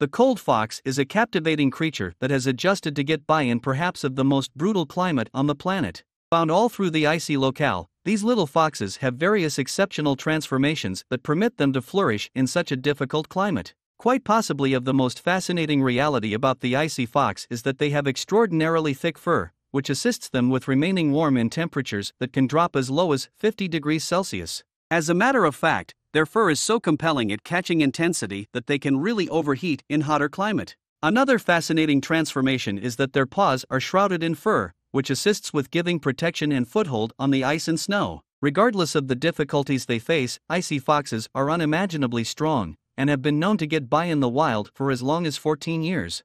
The cold fox is a captivating creature that has adjusted to get by in perhaps of the most brutal climate on the planet. Found all through the icy locale, these little foxes have various exceptional transformations that permit them to flourish in such a difficult climate. Quite possibly, of the most fascinating reality about the icy fox is that they have extraordinarily thick fur, which assists them with remaining warm in temperatures that can drop as low as 50 degrees Celsius. As a matter of fact, their fur is so compelling at catching intensity that they can really overheat in hotter climate. Another fascinating transformation is that their paws are shrouded in fur, which assists with giving protection and foothold on the ice and snow. Regardless of the difficulties they face, icy foxes are unimaginably strong and have been known to get by in the wild for as long as 14 years.